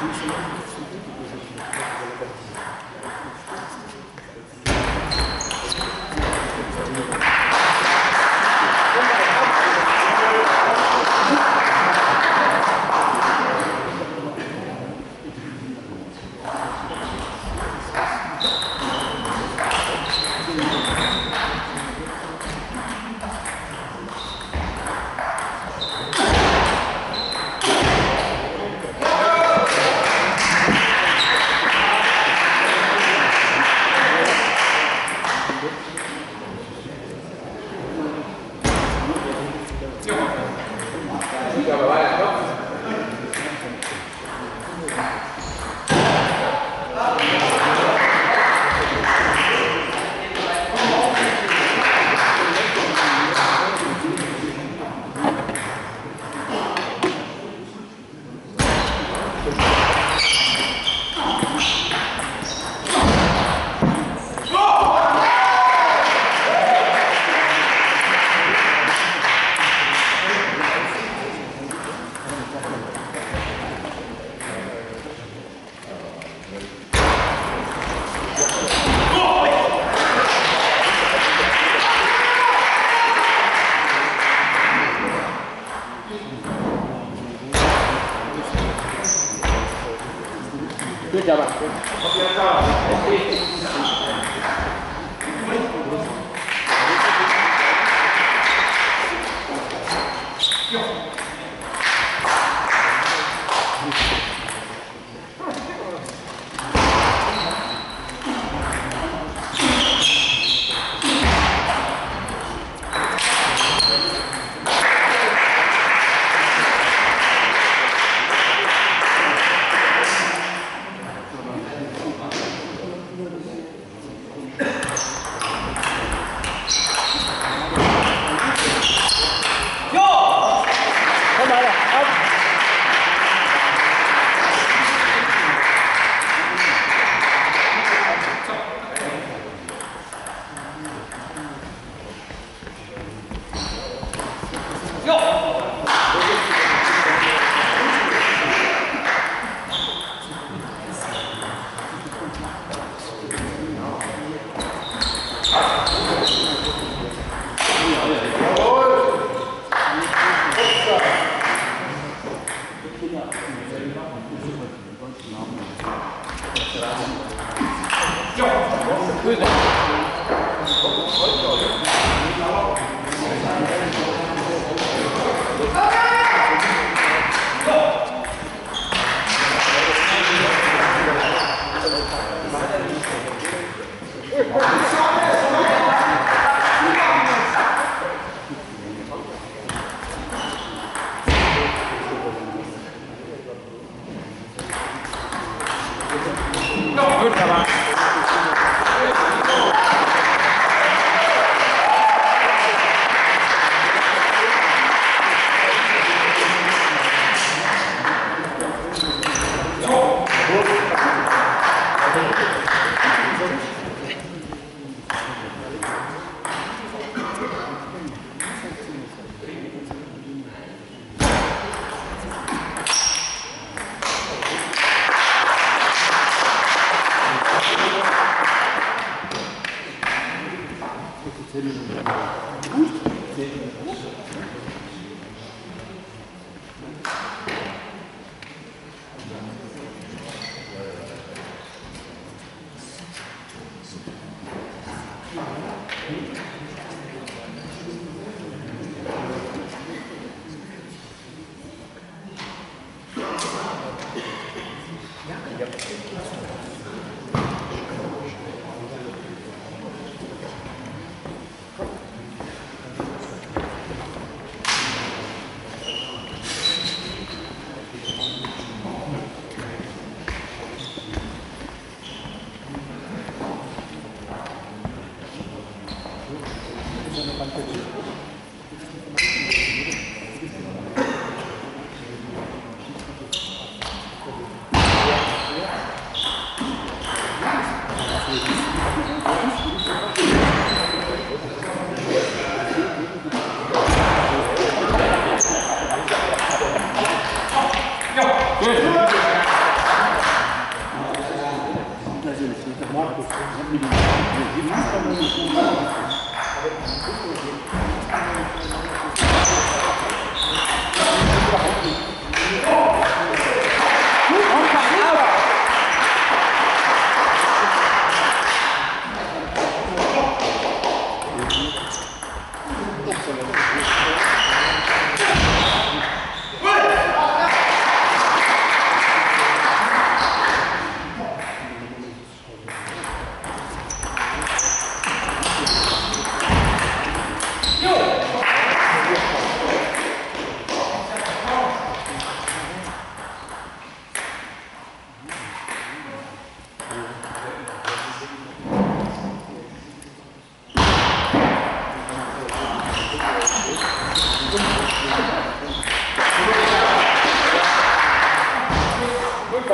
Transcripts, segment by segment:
同学。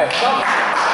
É.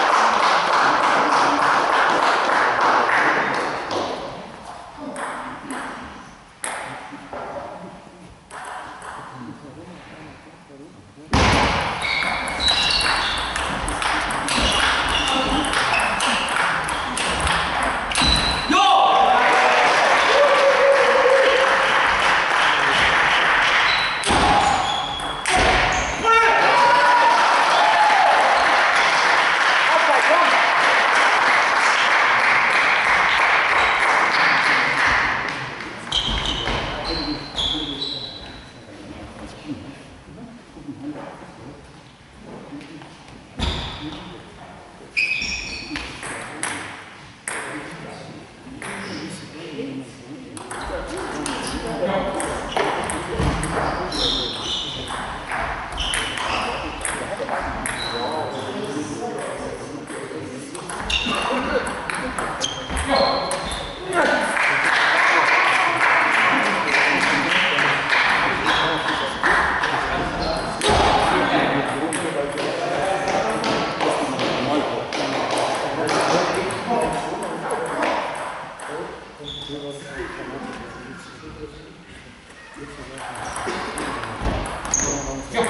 자,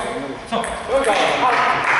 자, 자.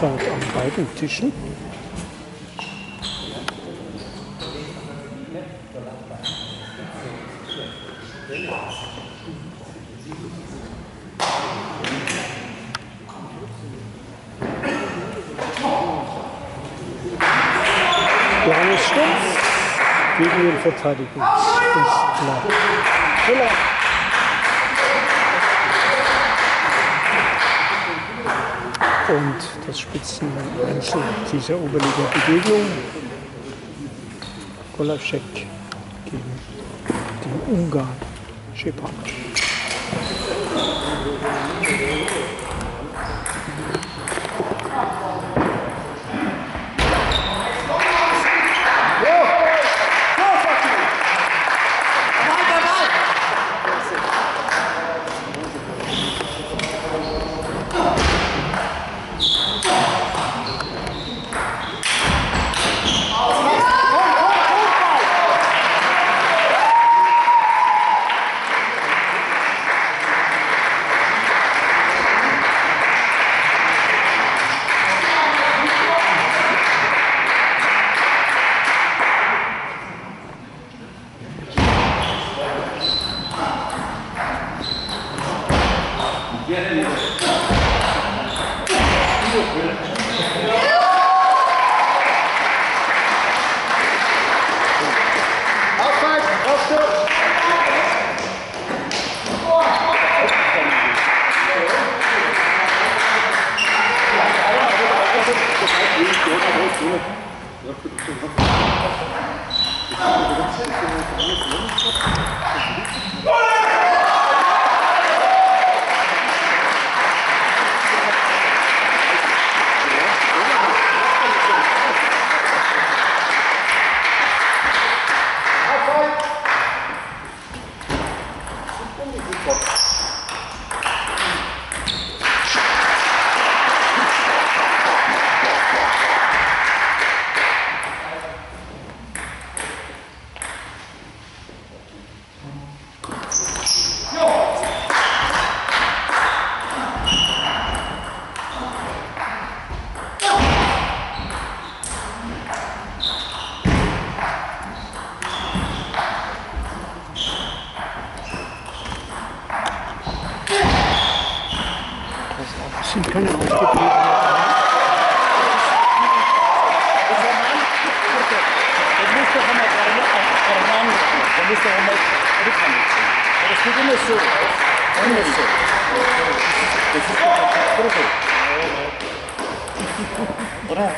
Auszeit an beiden Tischen. Johannes Stumpf gegen den Verteidigungskünstler Und das Spitzeneinzel dieser Oberliga-Begegnung. Golacek gegen den Ungarn Let's go. Ora.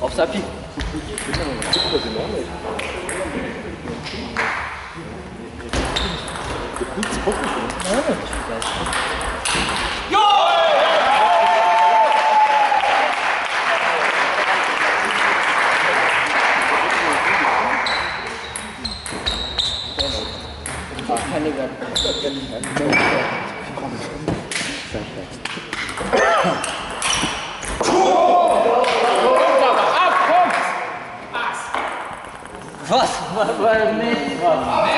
업사피 Bar Mitzvah.